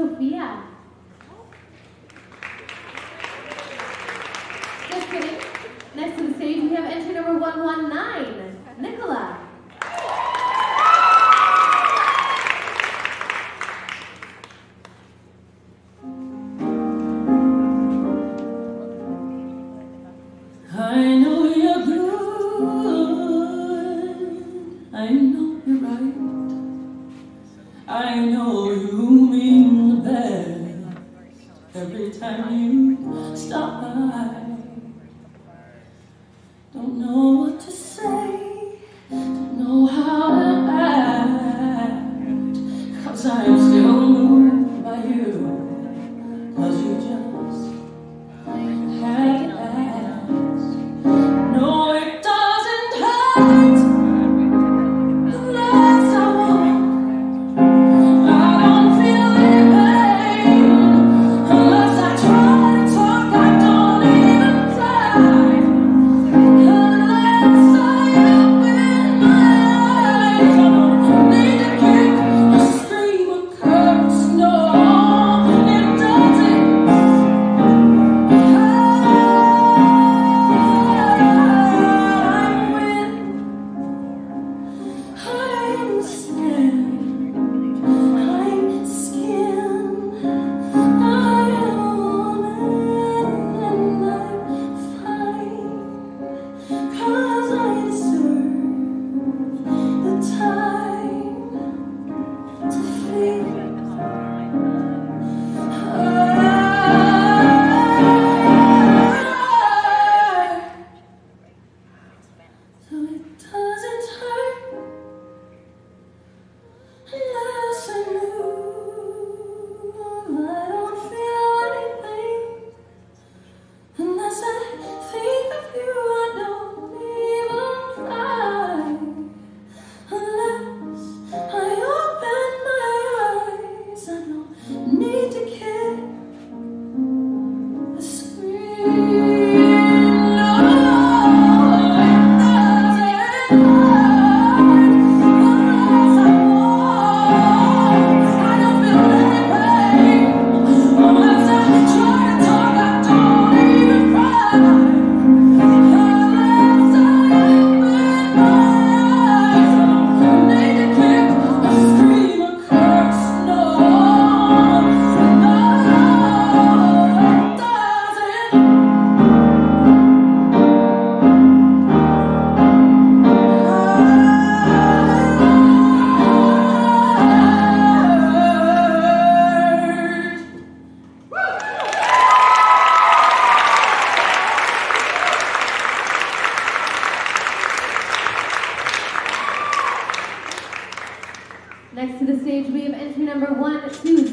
Sofía. Just kidding. Next to the stage, we have entry number 119, Nicola. I know you're good. I know you're right. I know you every time you stop by. Don't know what to say. you. Next to the stage, we have entry number one, two,